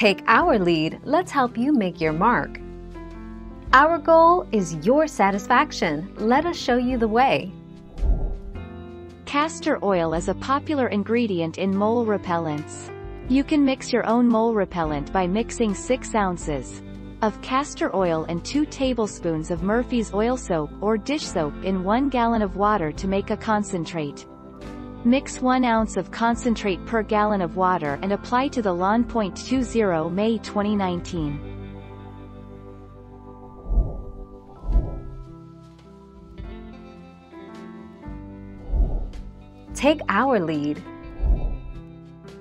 Take our lead, let's help you make your mark. Our goal is your satisfaction. Let us show you the way. Castor oil is a popular ingredient in mole repellents. You can mix your own mole repellent by mixing 6 ounces of castor oil and 2 tablespoons of Murphy's oil soap or dish soap in 1 gallon of water to make a concentrate. Mix 1 ounce of concentrate per gallon of water and apply to the lawn. 20 May 2019. Take our lead.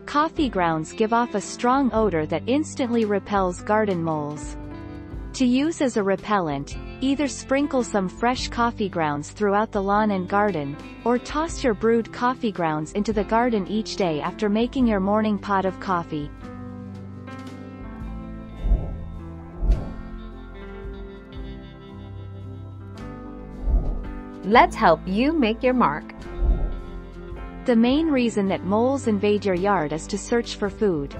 Coffee grounds give off a strong odor that instantly repels garden moles. To use as a repellent, either sprinkle some fresh coffee grounds throughout the lawn and garden, or toss your brewed coffee grounds into the garden each day after making your morning pot of coffee. Let's help you make your mark. The main reason that moles invade your yard is to search for food.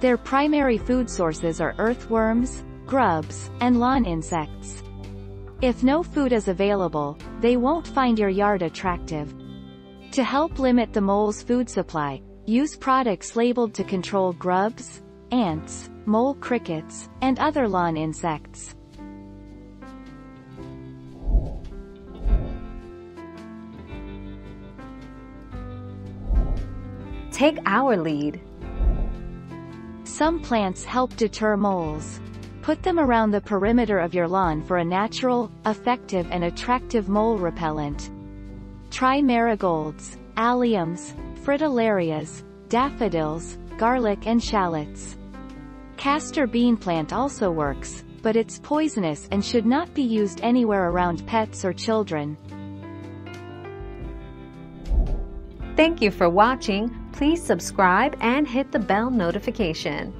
Their primary food sources are earthworms, grubs, and lawn insects. If no food is available, they won't find your yard attractive. To help limit the mole's food supply, use products labeled to control grubs, ants, mole crickets, and other lawn insects. Take our lead. Some plants help deter moles. Put them around the perimeter of your lawn for a natural, effective and attractive mole repellent. Try marigolds, alliums, fritillarias, daffodils, garlic and shallots. Castor bean plant also works, but it's poisonous and should not be used anywhere around pets or children. Thank you for watching. Please subscribe and hit the bell notification.